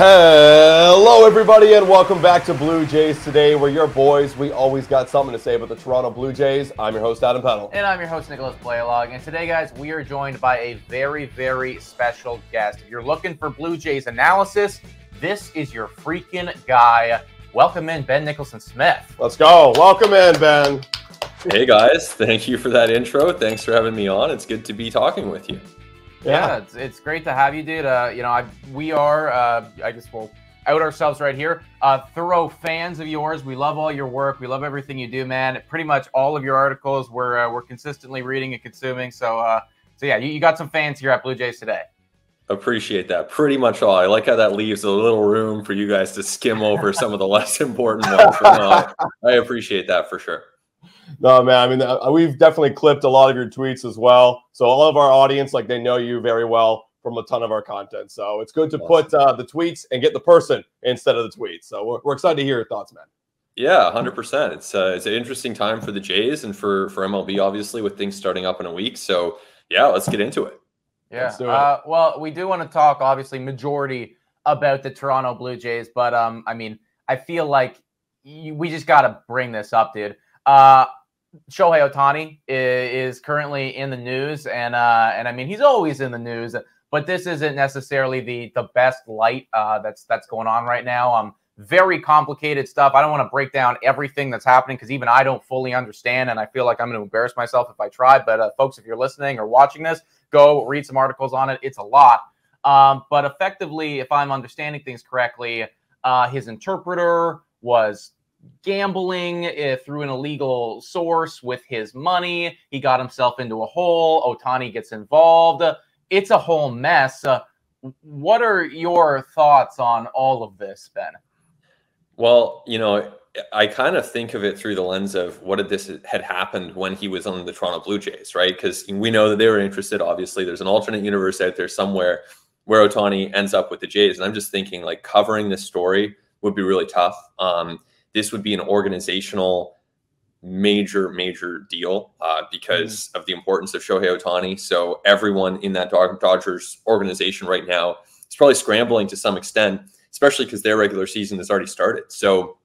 Hello, everybody, and welcome back to Blue Jays Today. We're your boys. We always got something to say about the Toronto Blue Jays. I'm your host, Adam Peddle. And I'm your host, Nicholas Paleolog. And today, guys, we are joined by a very, very special guest. If you're looking for Blue Jays analysis, this is your freaking guy. Welcome in, Ben Nicholson Smith. Let's go. Welcome in, Ben. Hey, guys. Thank you for that intro. Thanks for having me on. It's good to be talking with you. Yeah, yeah it's, it's great to have you, dude. Uh, you know, I, we are, uh, I guess we'll out ourselves right here. Uh, thorough fans of yours. We love all your work. We love everything you do, man. Pretty much all of your articles we're, uh, we're consistently reading and consuming. So, uh, so yeah, you, you got some fans here at Blue Jays today. Appreciate that. Pretty much all. I like how that leaves a little room for you guys to skim over some of the less important ones. Uh, I appreciate that for sure. No, man. I mean, uh, we've definitely clipped a lot of your tweets as well. So all of our audience, like they know you very well from a ton of our content. So it's good to awesome. put uh, the tweets and get the person instead of the tweets. So we're, we're excited to hear your thoughts, man. Yeah, hundred percent. It's uh, it's an interesting time for the Jays and for for MLB, obviously, with things starting up in a week. So yeah, let's get into it. Yeah. It. Uh, well, we do want to talk, obviously, majority about the Toronto Blue Jays, but um, I mean, I feel like you, we just got to bring this up, dude. Uh, Shohei Ohtani is, is, currently in the news, and uh, and I mean he's always in the news, but this isn't necessarily the the best light uh, that's that's going on right now. Um, very complicated stuff. I don't want to break down everything that's happening because even I don't fully understand, and I feel like I'm going to embarrass myself if I try. But uh, folks, if you're listening or watching this, go read some articles on it. It's a lot. Um, but effectively, if I'm understanding things correctly, uh, his interpreter was gambling uh, through an illegal source with his money. He got himself into a hole. Ohtani gets involved. It's a whole mess. Uh, what are your thoughts on all of this, Ben? Well, you know, I kind of think of it through the lens of what if this had happened when he was on the Toronto Blue Jays, right? Because we know that they were interested. Obviously, there's an alternate universe out there somewhere where Ohtani ends up with the Jays, and I'm just thinking like covering this story would be really tough. Um, this would be an organizational major, major deal uh, because mm. of the importance of Shohei Ohtani. So everyone in that Dodgers organization right now is probably scrambling to some extent, especially because their regular season has already started. So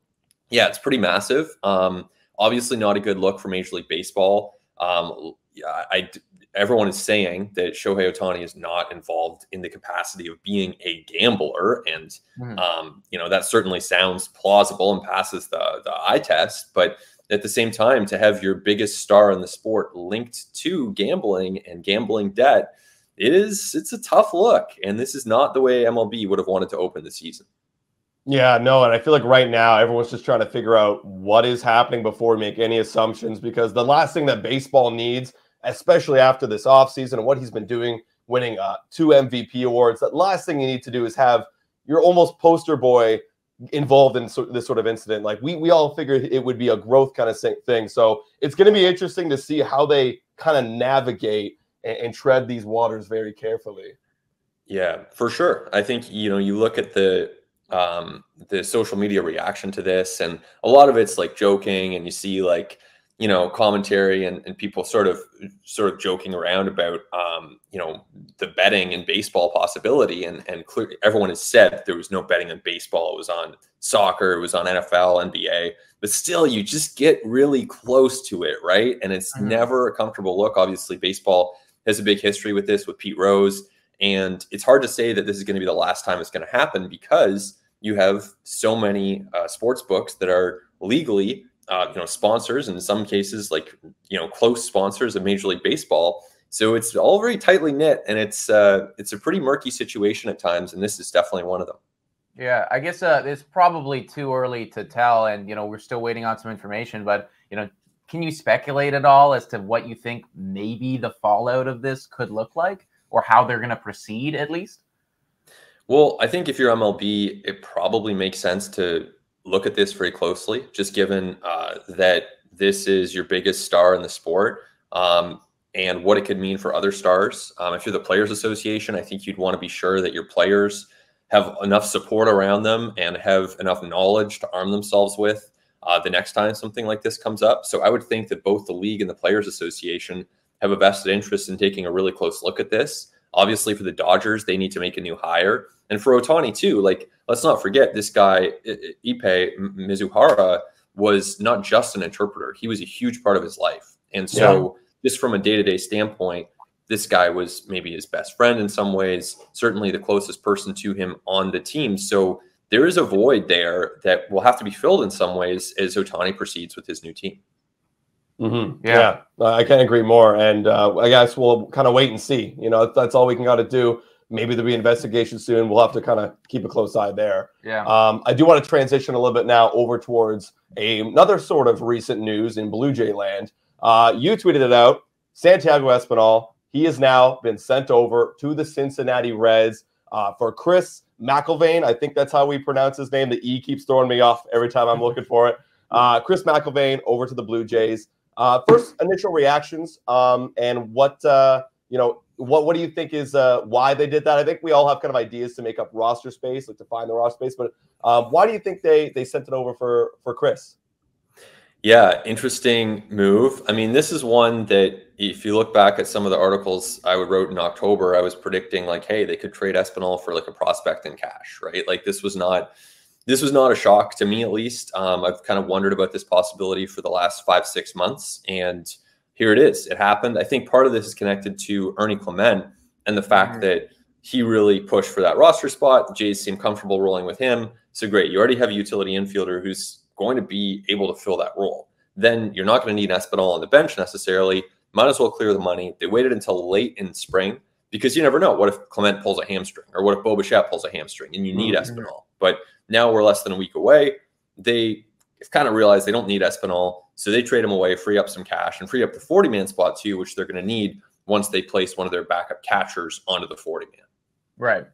yeah, it's pretty massive. Um, obviously, not a good look for Major League Baseball. Um, yeah, I, everyone is saying that Shohei Ohtani is not involved in the capacity of being a gambler, and mm. um, you know that certainly sounds plausible and passes the the eye test. But at the same time, to have your biggest star in the sport linked to gambling and gambling debt, it is it's a tough look, and this is not the way MLB would have wanted to open the season. Yeah, no, and I feel like right now everyone's just trying to figure out what is happening before we make any assumptions because the last thing that baseball needs especially after this offseason and what he's been doing, winning uh, two MVP awards. That last thing you need to do is have your almost poster boy involved in so, this sort of incident. Like we we all figured it would be a growth kind of thing. So it's going to be interesting to see how they kind of navigate and, and tread these waters very carefully. Yeah, for sure. I think you know you look at the um the social media reaction to this and a lot of it's like joking and you see like you know commentary and, and people sort of sort of joking around about um, you know the betting and baseball possibility and and clear, everyone has said there was no betting on baseball. It was on soccer it was on NFL NBA but still you just get really close to it right? And it's mm-hmm. never a comfortable look. Obviously baseball has a big history with this with Pete Rose and it's hard to say that this is going to be the last time it's going to happen because you have so many uh, sports books that are legally uh, you know sponsors and in some cases like you know close sponsors of Major League Baseball. So it's all very tightly knit, and it's uh, it's a pretty murky situation at times, and this is definitely one of them. Yeah, I guess uh, it's probably too early to tell, and you know we're still waiting on some information. But you know, can you speculate at all as to what you think maybe the fallout of this could look like, or how they're going to proceed at least? Well, I think if you're MLB, it probably makes sense to look at this very closely, just given uh, that this is your biggest star in the sport um, and what it could mean for other stars. Um, if you're the Players Association, I think you'd want to be sure that your players have enough support around them and have enough knowledge to arm themselves with uh, the next time something like this comes up. So I would think that both the league and the Players Association have a vested interest in taking a really close look at this. Obviously, for the Dodgers, they need to make a new hire. And for Ohtani, too, like, let's not forget this guy, Ippei Mizuhara, was not just an interpreter, he was a huge part of his life. And so, yeah. just from a day to day standpoint, this guy was maybe his best friend in some ways, certainly the closest person to him on the team. So, there is a void there that will have to be filled in some ways as Ohtani proceeds with his new team. Mm-hmm. Yeah. yeah. I can't agree more. And uh, I guess we'll kind of wait and see. You know, that's all we can got to do. Maybe there'll be investigation soon. We'll have to kind of keep a close eye there. Yeah. Um, I do want to transition a little bit now over towards a, another sort of recent news in Blue Jay land. Uh, you tweeted it out. Santiago Espinal. He has now been sent over to the Cincinnati Reds uh, for Chris McElvain. I think that's how we pronounce his name. The E keeps throwing me off every time I'm looking for it. Uh, Chris McElvain over to the Blue Jays. Uh, first, initial reactions, um, and what uh, you know, what what do you think is uh, why they did that? I think we all have kind of ideas to make up roster space, like to find the roster space. But um, why do you think they they sent it over for for Chris? Yeah, interesting move. I mean, this is one that if you look back at some of the articles I wrote in October, I was predicting like, hey, they could trade Espinal for like a prospect in cash, right? Like this was not this was not a shock to me, at least. Um, I've kind of wondered about this possibility for the last five, six months. And here it is. It happened. I think part of this is connected to Ernie Clement and the fact mm-hmm. that he really pushed for that roster spot. The Jays seem comfortable rolling with him. So great. You already have a utility infielder who's going to be able to fill that role. Then you're not going to need Espinal on the bench necessarily. Might as well clear the money. They waited until late in spring because you never know. What if Clement pulls a hamstring or what if Bo Bichette pulls a hamstring and you need mm-hmm. Espinal? But now we're less than a week away. They kind of realized they don't need Espinal, so they trade him away, free up some cash, and free up the 40 man spot too, which they're going to need once they place one of their backup catchers onto the 40 man. Right.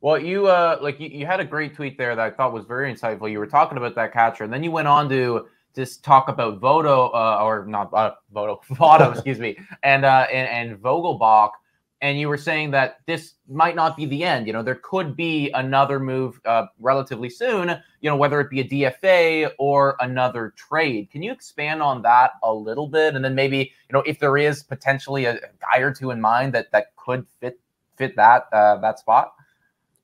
Well, you uh like you, you had a great tweet there that I thought was very insightful. You were talking about that catcher, and then you went on to just talk about Voto uh, or not uh, Vodo Votto, excuse me, and uh and, and Vogelbach and you were saying that this might not be the end. You know, there could be another move uh, relatively soon. You know, whether it be a DFA or another trade. Can you expand on that a little bit, and then maybe you know if there is potentially a guy or two in mind that that could fit fit that uh, that spot.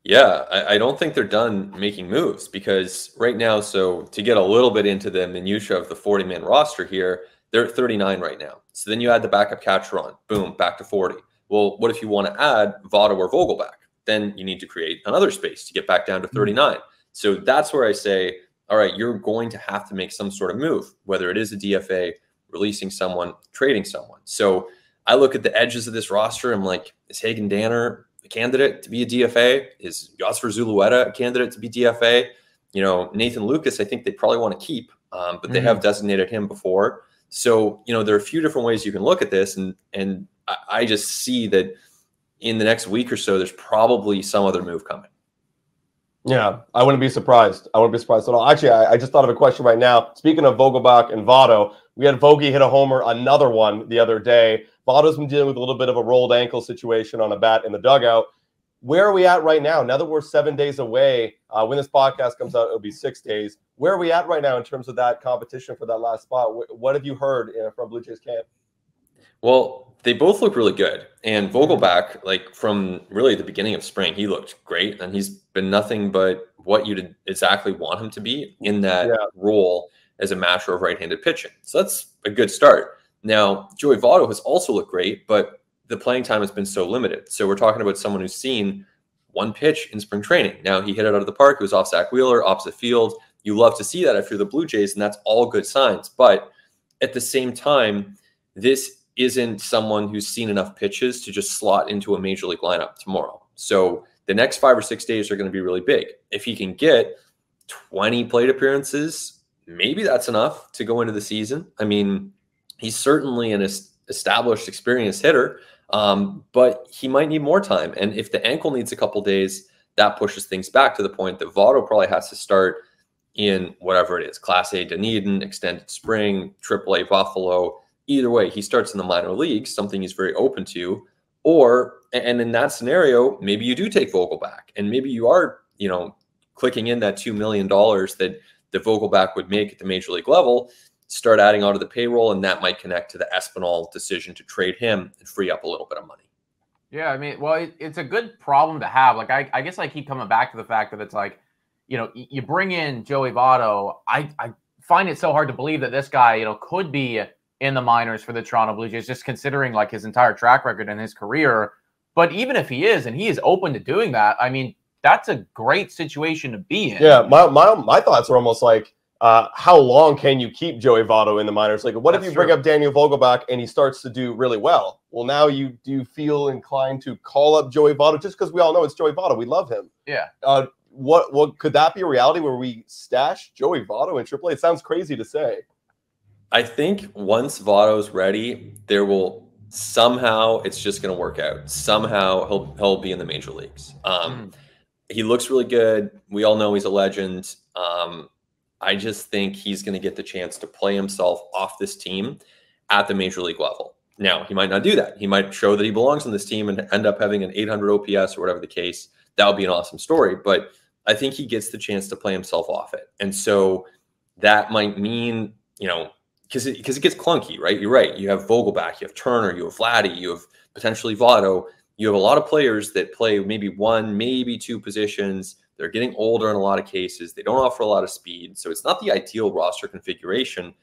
Yeah, I, I, don't think they're done making moves because right now, so to get a little bit into the minutia of the 40 man roster here, they're at 39 right now. So then you add the backup catcher on, boom, back to 40. Well, what if you want to add Votto or Vogelbach? Then you need to create another space to get back down to hmm. 39. So that's where I say, all right, you're going to have to make some sort of move, whether it is a DFA, releasing someone, trading someone. So I look at the edges of this roster. I'm like, is Hagen Danner a candidate to be a DFA? Is Yosver Zulueta a candidate to be DFA? You know, Nathan Lukes, I think they probably want to keep, um, but they mm-hmm. have designated him before. So, you know, there are a few different ways you can look at this. And, and I just see that in the next week or so, there's probably some other move coming. Yeah, I wouldn't be surprised. I wouldn't be surprised at all. Actually, I, I just thought of a question right now. Speaking of Vogelbach and Votto, we had Vogie hit a homer, another one the other day. Votto's been dealing with a little bit of a rolled ankle situation on a bat in the dugout. Where are we at right now? Now that we're seven days away, uh, when this podcast comes out, it'll be six days. Where are we at right now in terms of that competition for that last spot? What have you heard from Blue Jays camp? Well, they both look really good. And mm-hmm. Vogelbach, like from really the beginning of spring, he looked great. And he's been nothing but what you'd exactly want him to be in that yeah. role as a master of right handed pitching. So that's a good start. Now, Joey Votto has also looked great, but the playing time has been so limited. So we're talking about someone who's seen one pitch in spring training. Now he hit it out of the park. It was off Zack Wheeler, opposite field. You love to see that if you're the Blue Jays, and that's all good signs. But at the same time, this isn't someone who's seen enough pitches to just slot into a major league lineup tomorrow. So the next five or six days are going to be really big. If he can get 20 plate appearances, maybe that's enough to go into the season. I mean, he's certainly an established, experienced hitter, um, but he might need more time. And if the ankle needs a couple days, that pushes things back to the point that Votto probably has to start in whatever it is Class A Dunedin, extended spring, AAA Buffalo either way, he starts in the minor leagues, something he's very open to. Or, and in that scenario, maybe you do take Vogelbach and maybe you are, you know, clicking in that $2 million that the Vogelbach would make at the major league level, start adding onto the payroll, and that might connect to the Espinal decision to trade him and free up a little bit of money. Yeah, I mean, well, it, it's a good problem to have. Like, I, I guess I keep coming back to the fact that it's like, you know, you bring in Joey Votto. I, I find it so hard to believe that this guy, you know, could be in the minors for the Toronto Blue Jays, just considering like his entire track record and his career. But even if he is, and he is open to doing that, I mean, that's a great situation to be in. Yeah, my my, my thoughts are almost like, uh, how long can you keep Joey Votto in the minors? Like, what That's if you bring up Daniel Vogelbach and he starts to do really well? Well, now you do you feel inclined to call up Joey Votto just because we all know it's Joey Votto, we love him. Yeah. Uh, what what could that be a reality where we stash Joey Votto in AAA? It sounds crazy to say. I think once Votto's ready, there will somehow it's just going to work out. Somehow he'll he'll be in the major leagues. Um, He looks really good. We all know he's a legend. Um, I just think he's going to get the chance to play himself off this team at the major league level. Now he might not do that. He might show that he belongs on this team and end up having an 800 OPS or whatever the case. That would be an awesome story. But I think he gets the chance to play himself off it, and so that might mean you know because it, because it gets clunky, right? You're right. You have Vogelbach, you have Turner, you have Vladdy, you have potentially Votto. You have a lot of players that play maybe one, maybe two positions. They're getting older in a lot of cases. They don't offer a lot of speed, so it's not the ideal roster configuration.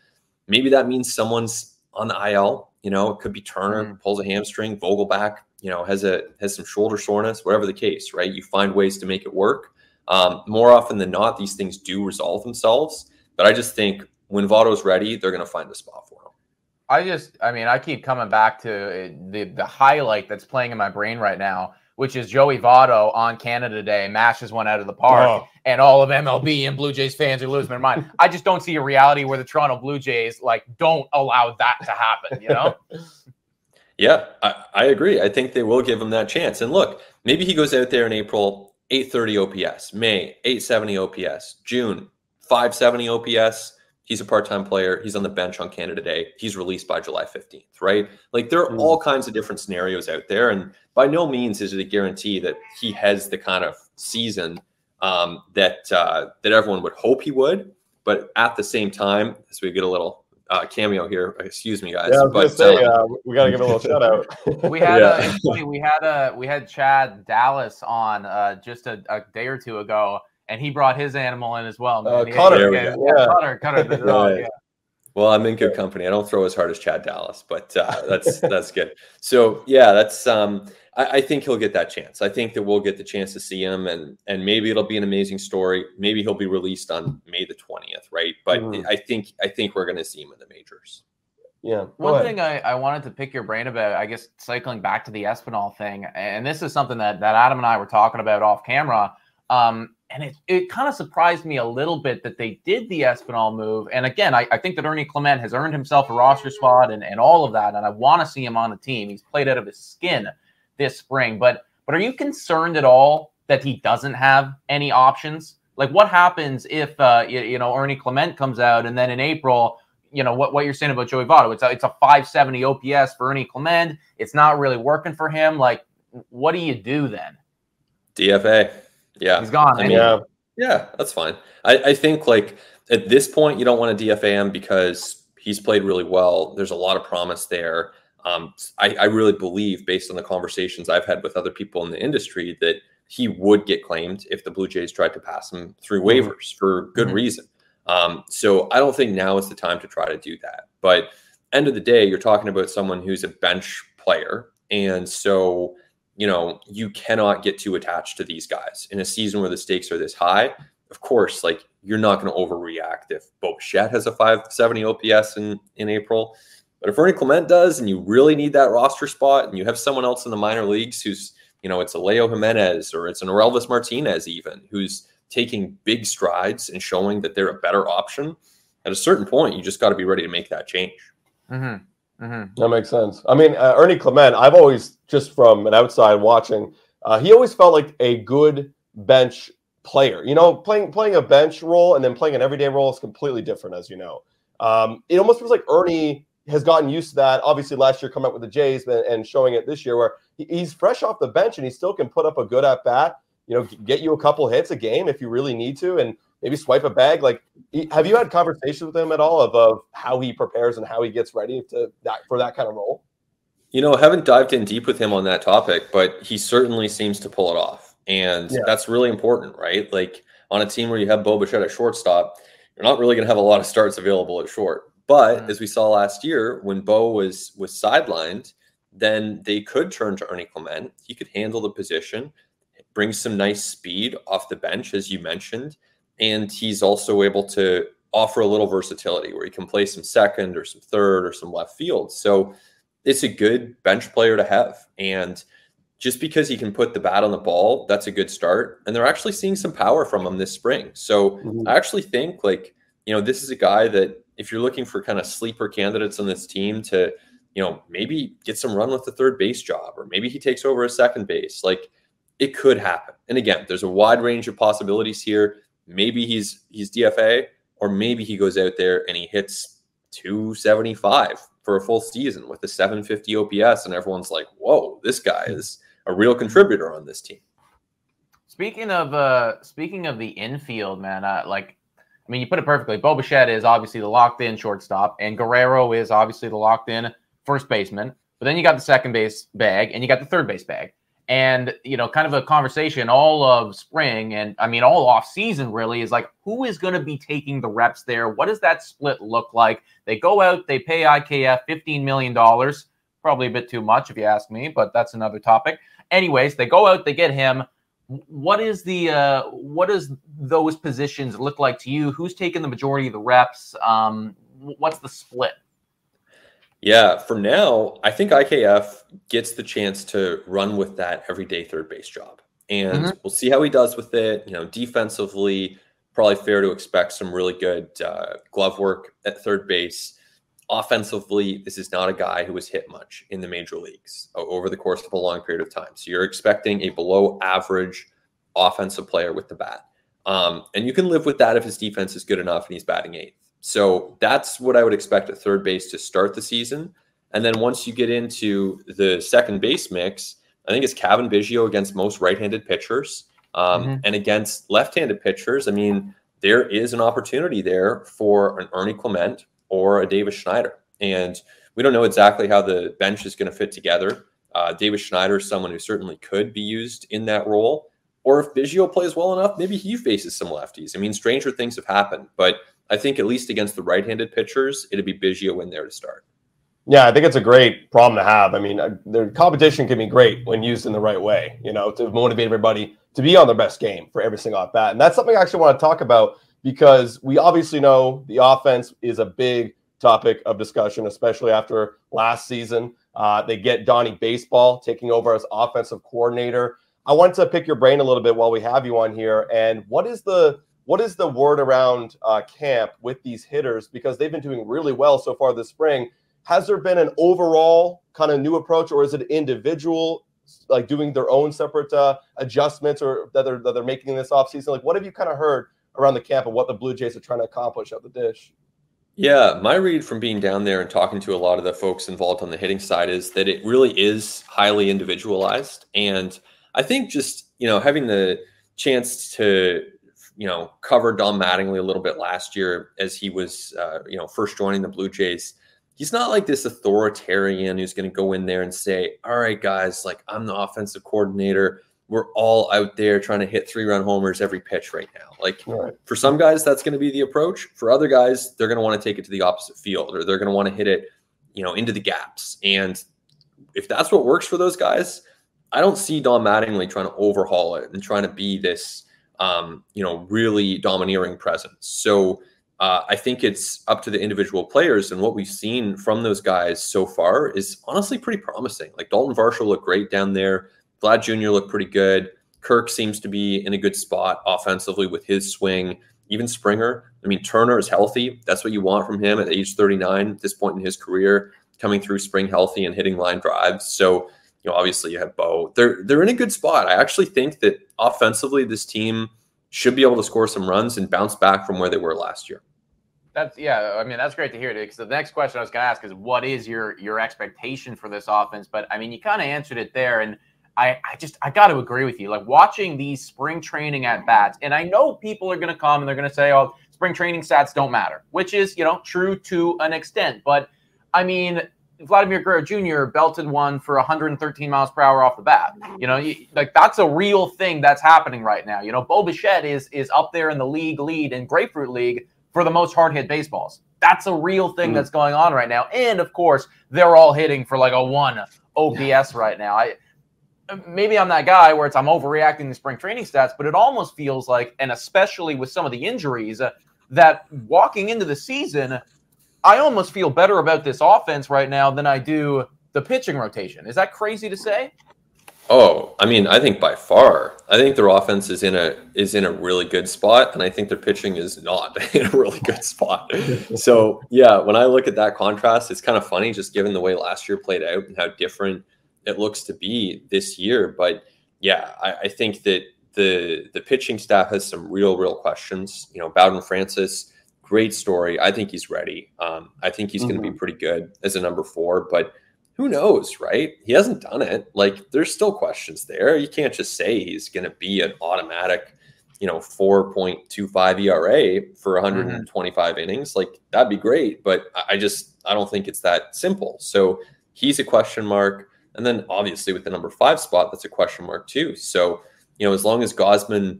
Maybe that means someone's on the IL. You know, it could be Turner Mhm. pulls a hamstring, Vogelbach, you know, has a has some shoulder soreness, whatever the case, right? You find ways to make it work. Um, more often than not, these things do resolve themselves. But I just think when Votto's ready, they're going to find a spot for him. I just, I mean, I keep coming back to uh, the the highlight that's playing in my brain right now, which is Joey Votto on Canada Day mashes one out of the park, Oh. and all of MLB and Blue Jays fans are losing their mind. I just don't see a reality where the Toronto Blue Jays like don't allow that to happen. You know? Yeah, I, I agree. I think they will give him that chance. And look, maybe he goes out there in April, 830 OPS, May, 870 OPS, June, 570 OPS. He's a part-time player. He's on the bench on Canada Day. He's released by July 15th, right? Like there are Mm. all kinds of different scenarios out there. And by no means is it a guarantee that he has the kind of season um, that uh, that everyone would hope he would. But at the same time, as we get a little uh, cameo here, excuse me, guys. Yeah, I was but say um, uh, we got to give a little shout out. We had Yeah. uh, it's funny, we had a we had Chad Dallas on uh, just a, a day or two ago, and he brought his animal in as well. man. Uh, He- Connor, yeah, go. yeah, Yeah. Connor, Connor, the dog, Right. yeah. Well, I'm in good company. I don't throw as hard as Chad Dallas, but uh, that's that's good. So yeah, that's um, I, I think he'll get that chance. I think that we'll get the chance to see him, and and maybe it'll be an amazing story. Maybe he'll be released on May the twentieth, right? But Mhm. I think I think we're going to see him in the majors. yeah. One ahead. thing I, I wanted to pick your brain about, I guess, cycling back to the Espinal thing, and this is something that, that Adam and I were talking about off camera. Um, and it, it kind of surprised me a little bit that they did the Espinal move. And again, I, I think that Ernie Clement has earned himself a roster spot and, and all of that. And I want to see him on the team. He's played out of his skin this spring. But but are you concerned at all that he doesn't have any options? Like what happens if uh, you, you know Ernie Clement comes out and then in April you know what, what you're saying about Joey Votto. It's a it's a 570 OPS for Ernie Clement. It's not really working for him. Like, what do you do then? DFA, yeah, He's gone. I mean, Yeah. Yeah, that's fine. I, I think like at this point you don't want to DFA him because he's played really well. There's a lot of promise there. Um, I, I really believe, based on the conversations I've had with other people in the industry, that he would get claimed if the Blue Jays tried to pass him through Mhm. waivers for good Mhm. reason. Um, so I don't think now is the time to try to do that. But end of the day, you're talking about someone who's a bench player, and so you know, you cannot get too attached to these guys in a season where the stakes are this high. Of course, like you're not going to overreact if Bo Bichette has a 570 OPS in, in April. But if Ernie Clement does, and you really need that roster spot, and you have someone else in the minor leagues who's, you know, it's a Leo Jimenez or it's an Orelvis Martinez, even who's taking big strides and showing that they're a better option, at a certain point, you just got to be ready to make that change. Mm-hmm. Mm-hmm. That makes sense. I mean, uh, Ernie Clement, I've always, just from an outside watching, uh, he always felt like a good bench player. You know, playing playing a bench role and then playing an everyday role is completely different, as you know. Um, it almost feels like Ernie has gotten used to that. Obviously, last year coming up with the Jays and, and showing it this year, where he, he's fresh off the bench and he still can put up a good at bat. You know, get you a couple hits a game if you really need to, and maybe swipe a bag. Like, have you had conversations with him at all of, of how he prepares and how he gets ready to that for that kind of role? You know, I haven't dived in deep with him on that topic, but he certainly seems to pull it off. And yeah. that's really important, right? Like on a team where you have Bo Bichette at shortstop, you're not really going to have a lot of starts available at short. But mm-hmm. as we saw last year, when Bo was was sidelined, then they could turn to Ernie Clement. He could handle the position, bring some nice speed off the bench, as you mentioned, and he's also able to offer a little versatility where he can play some second or some third or some left field. So it's a good bench player to have. And just because he can put the bat on the ball, that's a good start. And they're actually seeing some power from him this spring. So mm-hmm. I actually think like, you know, this is a guy that if you're looking for kind of sleeper candidates on this team to, you know, maybe get some run with the third base job, or maybe he takes over a second base, like it could happen. And again, there's a wide range of possibilities here. Maybe he's he's DFA, or maybe he goes out there and he hits 275 for a full season with the 750 OPS, and everyone's like, "Whoa, this guy is a real contributor on this team. Speaking of uh speaking of the infield, man, uh, like I mean, you put it perfectly. Bo Bichette is obviously the locked in shortstop, and Guerrero is obviously the locked in first baseman. But then you got the second base bag, and you got the third base bag. And you know, kind of a conversation all of spring, and I mean all off season really is like, who is going to be taking the reps there? What does that split look like? They go out, they pay IKF fifteen million dollars, probably a bit too much if you ask me, but that's another topic. Anyways, they go out, they get him. What is the uh, what does those positions look like to you? Who's taking the majority of the reps? Um, what's the split? Yeah, for now, I think IKF gets the chance to run with that everyday third base job. And mm-hmm. we'll see how he does with it. You know, defensively, probably fair to expect some really good uh, glove work at third base offensively, this is not a guy who has hit much in the major leagues over the course of a long period of time. So you're expecting a below average offensive player with the bat. Um, and you can live with that if his defense is good enough and he's batting eighth. So that's what I would expect at third base to start the season. And then once you get into the second base mix, I think it's Cavan Biggio against most right handed pitchers. Um, mm-hmm. And against left handed pitchers, I mean, there is an opportunity there for an Ernie Clement or a Davis Schneider. And we don't know exactly how the bench is going to fit together. Uh, Davis Schneider is someone who certainly could be used in that role. Or if Biggio plays well enough, maybe he faces some lefties. I mean, stranger things have happened, but I think at least against the right-handed pitchers, it'd be Biggio in there to start. Yeah, I think it's a great problem to have. I mean, uh, the competition can be great when used in the right way, you know, to motivate everybody to be on their best game for every single at bat. And that's something I actually want to talk about because we obviously know the offense is a big topic of discussion, especially after last season. Uh, they get Donnie Baseball taking over as offensive coordinator. I wanted to pick your brain a little bit while we have you on here. And what is the what is the word around uh, camp with these hitters because they've been doing really well so far this spring? Has there been an overall kind of new approach, or is it individual, like doing their own separate uh, adjustments, or that they're that they're making this offseason? Like, what have you kind of heard around the camp of what the Blue Jays are trying to accomplish at the dish. Yeah, my read from being down there and talking to a lot of the folks involved on the hitting side is that it really is highly individualized. And I think just, you know, having the chance to, you know, cover Don Mattingly a little bit last year as he was, uh, you know, first joining the Blue Jays, he's not like this authoritarian who's going to go in there and say, all right, guys, like I'm the offensive coordinator we're all out there trying to hit three run homers every pitch right now. Like right. for some guys, that's going to be the approach. For other guys, they're going to want to take it to the opposite field or they're going to want to hit it, you know, into the gaps. And if that's what works for those guys, I don't see Don Mattingly trying to overhaul it and trying to be this, um, you know, really domineering presence. So uh, I think it's up to the individual players, and what we've seen from those guys so far is honestly pretty promising. Like Dalton Varsho looked great down there. Vlad Jr. looked pretty good. Kirk seems to be in a good spot offensively with his swing. Even Springer. I mean, Turner is healthy. That's what you want from him at age 39, at this point in his career, coming through spring healthy and hitting line drives. So, know, obviously you have Bo. They're they're in a good spot. I actually think that offensively, this team should be able to score some runs and bounce back from where they were last year. That's yeah. I mean, that's great to hear. Because the next question I was going to ask is, what is your your expectation for this offense? But I mean, you kind of answered it there, and I, I just I got to agree with you. Like watching these spring training at bats, and I know people are going to come and they're going to say, "Oh, spring training stats don't matter," which is you know true to an extent. But I mean, Vladimir Guerrero Jr. belted one for 113 miles per hour off the bat. You know, like that's a real thing that's happening right now. You know, Bo Bichette is is up there in the league lead in Grapefruit League for the most hard hit baseballs. That's a real thing mm. that's going on right now. And of course, they're all hitting for like a one OPS right now. I maybe I'm that guy where it's I'm overreacting to spring training stats, but it almost feels like, and especially with some of the injuries, uh, that walking into the season, I almost feel better about this offense right now than I do the pitching rotation. Is that crazy to say? Oh, I mean, I think by far, I think their offense is in a is in a really good spot, and I think their pitching is not in a really good spot. so yeah, when I look at that contrast, it's kind of funny, just given the way last year played out and how different it looks to be this year. But yeah, I, I think that the the pitching staff has some real, real questions. You know, Bowden Francis, great story. I think he's ready. Um, I think he's mm-hmm. going to be pretty good as a number four, but who knows, right? He hasn't done it. Like, there's still questions there. You can't just say he's going to be an automatic, you know, 4.25 ERA for 125 mm-hmm. innings. Like, that'd be great, but I just I don't think it's that simple. So he's a question mark. And then obviously with the number five spot, that's a question mark too. So, you know, as long as Gausman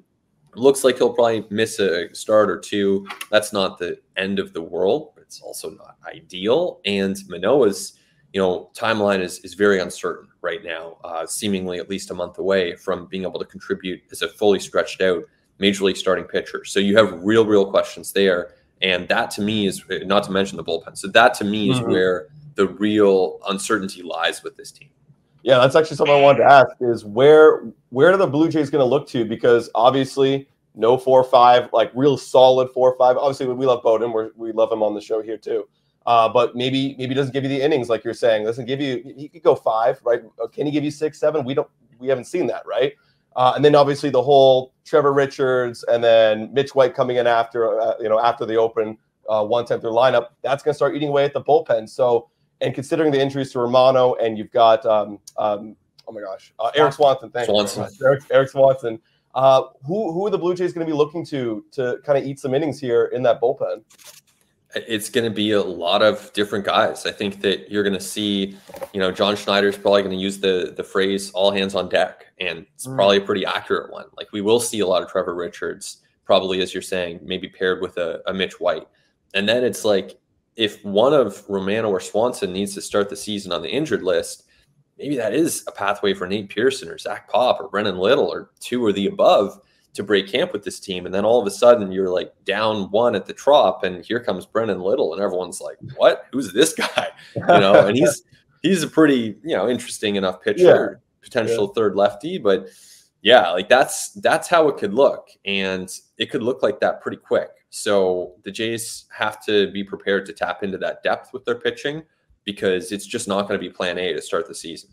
looks like he'll probably miss a start or two, that's not the end of the world, it's also not ideal. And Manoah's, you know, timeline is is very uncertain right now, uh, seemingly at least a month away from being able to contribute as a fully stretched out major league starting pitcher. So you have real, real questions there. And that to me is not to mention the bullpen. So that to me is mm-hmm. where the real uncertainty lies with this team. Yeah, that's actually something I wanted to ask is where where are the Blue Jays going to look to? Because obviously no four or five, like real solid four or five. Obviously, we love Bowden. we we love him on the show here too. Uh, but maybe maybe doesn't give you the innings like you're saying. Doesn't give you. He could go five, right? Uh, can he give you six, seven? We don't. We haven't seen that, right? Uh, and then obviously the whole Trevor Richards and then Mitch White coming in after uh, you know after the open uh, one tenth their lineup. That's going to start eating away at the bullpen. So and considering the injuries to Romano and you've got um, um, oh my gosh, uh, Erik Swanson. Thank Swanson. you. Erik, Erik Swanson. Uh, who who are the Blue Jays going to be looking to to kind of eat some innings here in that bullpen? It's going to be a lot of different guys. I think that you're going to see, you know, John Schneider's probably going to use the the phrase "all hands on deck," and it's mm. probably a pretty accurate one. Like we will see a lot of Trevor Richards, probably as you're saying, maybe paired with a, a Mitch White, and then it's like if one of Romano or Swanson needs to start the season on the injured list, maybe that is a pathway for Nate Pearson or Zach Pop or Brendon Little or two or the above to break camp with this team. And then all of a sudden you're like down one at the trop and here comes Brendon Little and everyone's like, what? Who's this guy? You know, and he's he's a pretty, you know, interesting enough pitcher, yeah. potential yeah. third lefty, but yeah, like that's that's how it could look. And it could look like that pretty quick. So the Jays have to be prepared to tap into that depth with their pitching because it's just not going to be plan A to start the season.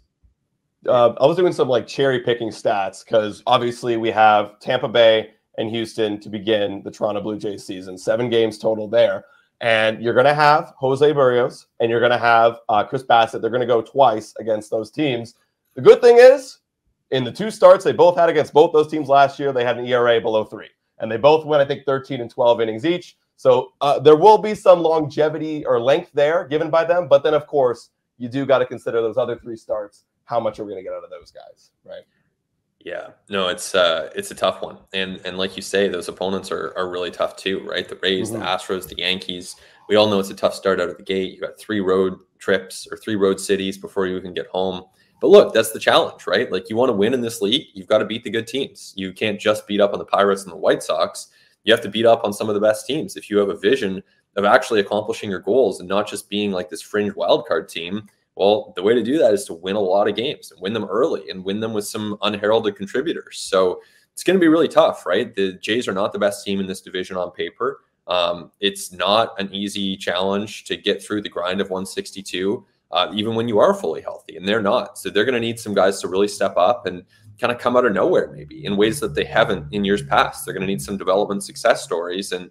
Uh, I was doing some like cherry picking stats because obviously we have Tampa Bay and Houston to begin the Toronto Blue Jays season, seven games total there. And you're going to have Jose Berrios and you're going to have uh, Chris Bassitt. They're going to go twice against those teams. The good thing is, in the two starts they both had against both those teams last year, they had an ERA below three and they both went, I think, 13 and 12 innings each. So uh, there will be some longevity or length there given by them. But then, of course, you do got to consider those other three starts. How much are we going to get out of those guys, right? Yeah, no, it's uh, it's a tough one, and and like you say, those opponents are are really tough too, right? The Rays, mm-hmm. the Astros, the Yankees. We all know it's a tough start out of the gate. You got three road trips or three road cities before you even get home. But look, that's the challenge, right? Like you want to win in this league, you've got to beat the good teams. You can't just beat up on the Pirates and the White Sox. You have to beat up on some of the best teams. If you have a vision of actually accomplishing your goals and not just being like this fringe wildcard team, well, the way to do that is to win a lot of games and win them early and win them with some unheralded contributors. So it's going to be really tough, right? The Jays are not the best team in this division on paper. Um, it's not an easy challenge to get through the grind of 162 uh, even when you are fully healthy, and they're not. So they're going to need some guys to really step up and kind of come out of nowhere, maybe in ways that they haven't in years past. They're going to need some development success stories, and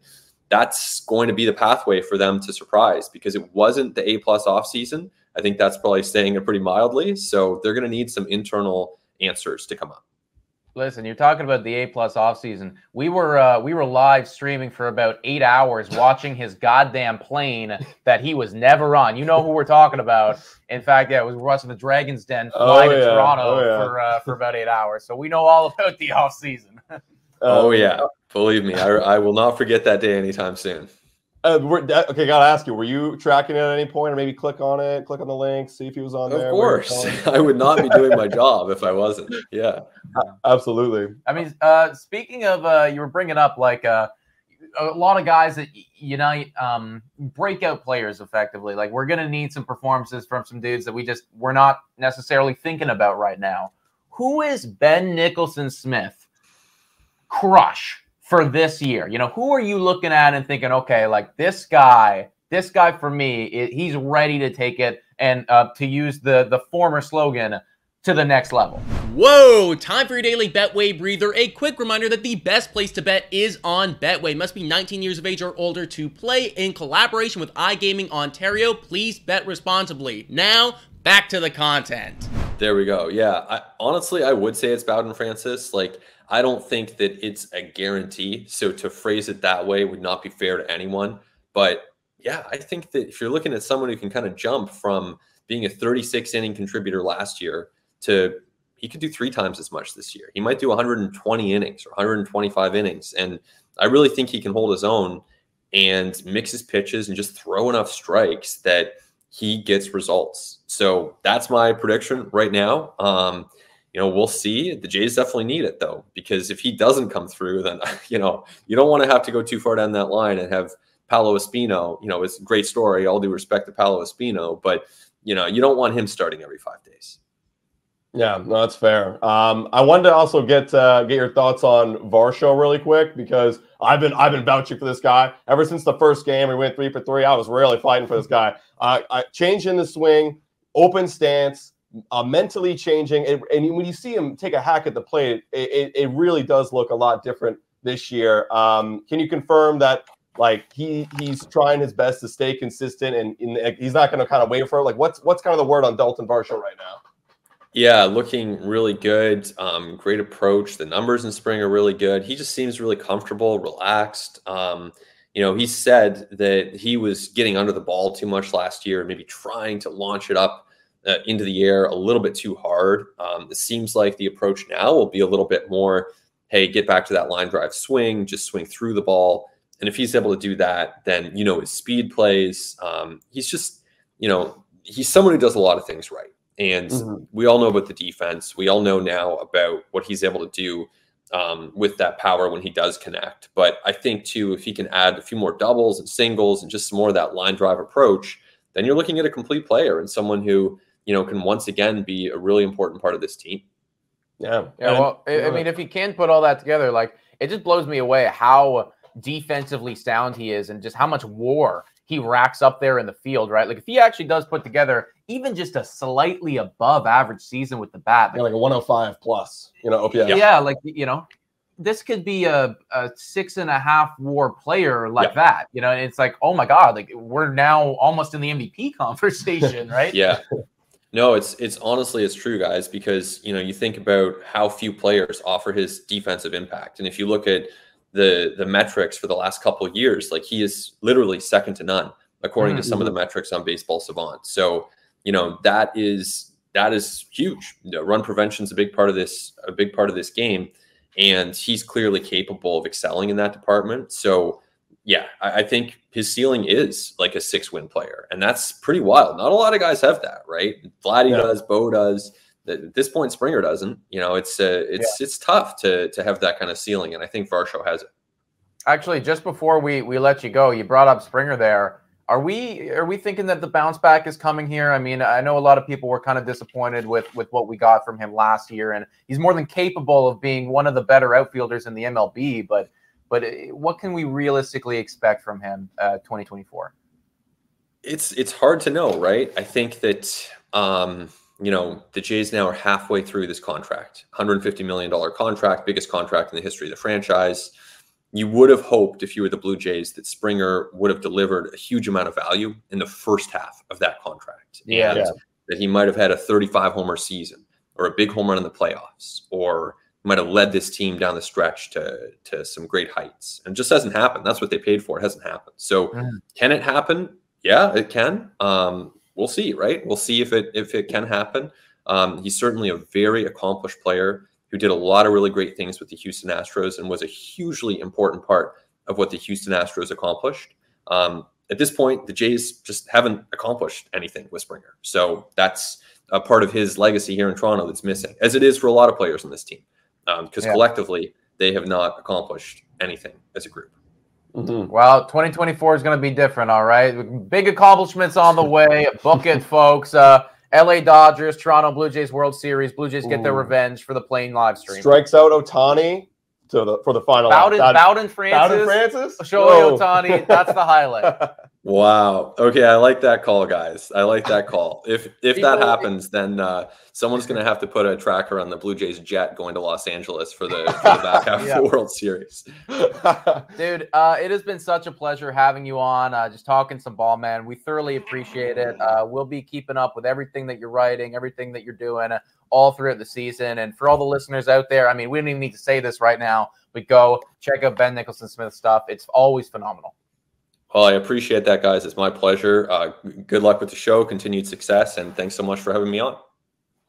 that's going to be the pathway for them to surprise because it wasn't the A plus off season. I think that's probably saying it pretty mildly. So they're going to need some internal answers to come up. Listen, you're talking about the A plus offseason. We were uh, we were live streaming for about eight hours watching his goddamn plane that he was never on. You know who we're talking about. In fact, yeah, it was watching the Dragons Den Oh, live in yeah. Toronto Oh, yeah. for uh, for about eight hours. So we know all about the offseason. oh Um, yeah, believe me, I, I will not forget that day anytime soon. Uh, we're, okay, gotta ask you: Were you tracking it at any point, or maybe click on it, click on the link, see if he was on Of there? where he was course. I would not be doing my job if I wasn't. Yeah. absolutely. I mean, uh, speaking of, uh, you were bringing up like uh, a lot of guys that unite um, breakout players effectively. Like we're gonna need some performances from some dudes that we just we're not necessarily thinking about right now. Who is Ben Nicholson Smith crush for this year? You know, who are you looking at and thinking, okay, like this guy, this guy for me, i he's ready to take it and uh, to use the the former slogan to the next level. Whoa! Time for your daily Betway breather. A quick reminder that the best place to bet is on Betway. Must be 19 years of age or older to play in collaboration with iGaming Ontario. Please bet responsibly. Now, back to the content. There we go. Yeah. I, honestly, I would say it's Bowden Francis. Like, I don't think that it's a guarantee. So to phrase it that way would not be fair to anyone. But yeah, I think that if you're looking at someone who can kind of jump from being a 36 inning contributor last year to he could do three times as much this year. He might do 120 innings or 125 innings. And I really think he can hold his own and mix his pitches and just throw enough strikes that he gets results. So that's my prediction right now. Um, you know, we'll see. The Jays definitely need it though, because if he doesn't come through, then you know you don't want to have to go too far down that line and have Paolo Espino. You know, it's a great story. All due respect to Paolo Espino, but you know you don't want him starting every five days. Yeah, no, that's fair. Um, I wanted to also get uh, get your thoughts on Varsho really quick because I've been I've been vouching for this guy ever since the first game. We went three for three. I was really fighting for this guy. Uh, I change in the swing, open stance, uh, mentally changing, and, and when you see him take a hack at the plate, it, it, it really does look a lot different this year. Um, can you confirm that? Like he he's trying his best to stay consistent, and, he's not going to kind of wait for it. Like what's what's kind of the word on Dalton Varsho right now? Yeah, looking really good. Um, great approach. The numbers in spring are really good. He just seems really comfortable, relaxed. Um, you know, he said that he was getting under the ball too much last year, maybe trying to launch it up uh, into the air a little bit too hard. Um, it seems like the approach now will be a little bit more, hey, get back to that line drive swing, just swing through the ball. And if he's able to do that, then you know his speed plays. Um, he's just, you know, he's someone who does a lot of things right. And Mhm. we all know about the defense. We all know now about what he's able to do um, with that power when he does connect. But I think too, if he can add a few more doubles and singles and just some more of that line drive approach, then you're looking at a complete player and someone who you know can once again be a really important part of this team. Yeah. Yeah, And- well, I, I mean, if he can put all that together, like it just blows me away how defensively sound he is, and just how much war he racks up there in the field. Right, like if he actually does put together even just a slightly above average season with the bat, yeah, like, like a 105 plus, you know, OPS. yeah. like you know, this could be a, a six and a half war player like Yeah. that. You know, and it's like, oh my god, like we're now almost in the MVP conversation, right? Yeah. No, it's it's honestly it's true, guys, because you know you think about how few players offer his defensive impact, and if you look at the the metrics for the last couple of years, like he is literally second to none according to some of the mm-hmm. metrics on Baseball Savant. So you know that is that is huge. You know, run prevention is a big part of this a big part of this game, and he's clearly capable of excelling in that department. So yeah, I, I think his ceiling is like a six win player, and that's pretty wild. Not a lot of guys have that, right? Vladdy Yeah. does, Bo does. At this point, Springer doesn't. You know, it's uh, it's it's tough to to have that kind of ceiling, and I think Varsho has it. Actually, just before we we let you go, you brought up Springer there. Are we are we thinking that the bounce back is coming here? I mean, I know a lot of people were kind of disappointed with with what we got from him last year, and he's more than capable of being one of the better outfielders in the MLB. But but uh, what can we realistically expect from him, uh, 2024? It's it's hard to know, right? I think that um, you know the Jays now are halfway through this contract, 150 million dollar contract, biggest contract in the history of the franchise. You would have hoped if you were the Blue Jays that Springer would have delivered a huge amount of value in the first half of that contract. Yeah. Yeah. that he might have had a 35 homer season or a big home run in the playoffs or might have led this team down the stretch to to some great heights. And just hasn't happened. That's what they paid for. It hasn't happened. So Mhm. can it happen? Yeah, it can. Um, we'll see, right? We'll see if it if it can happen. Um, he's certainly a very accomplished player who did a lot of really great things with the Houston Astros and was a hugely important part of what the Houston Astros accomplished. Um, at this point, the Jays just haven't accomplished anything with Springer. So that's a part of his legacy here in Toronto that's missing, as it is for a lot of players on this team, because Yeah. collectively they have not accomplished anything as a group. Mhm. Well, 2024 is going to be different, all right? Big accomplishments on the way. Book it, folks. Uh, LA Dodgers, Toronto Blue Jays World Series. Blue Jays get their revenge for the plane live stream. Strikes out Ohtani to the for the final. Bowden, That- Bowden Bowden Francis, Francis. Shohei Whoa. Ohtani. That's the highlight. Wow. Okay, I like that call, guys. I like that call. If if that happens, then uh, someone's going to have to put a tracker on the Blue Jays jet going to Los Angeles for the, for the back half Yeah. of the World Series. Dude, uh, it has been such a pleasure having you on, uh, just talking some ball, man. We thoroughly appreciate it. Uh, we'll be keeping up with everything that you're writing, everything that you're doing uh, all throughout the season. And for all the listeners out there, I mean, we don't even need to say this right now, but go check out Ben Nicholson Smith stuff. It's always phenomenal. Well, I appreciate that, guys. It's my pleasure. Uh, good luck with the show, continued success, and thanks so much for having me on.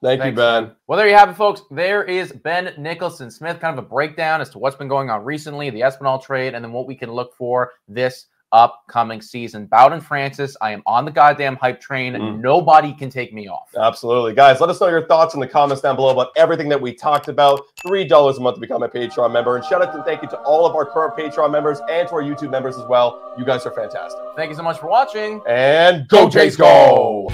Thank you, Ben. Well, there you have it, folks. There is Ben Nicholson Smith, kind of a breakdown as to what's been going on recently, the Espinal trade, and then what we can look for this upcoming season. Bowden Francis, I am on the goddamn hype train. Mm. Nobody can take me off. Absolutely. Guys, let us know your thoughts in the comments down below about everything that we talked about. $3 a month to become a Patreon member. And shout out and thank you to all of our current Patreon members and to our YouTube members as well. You guys are fantastic. Thank you so much for watching. And go, Jays, go!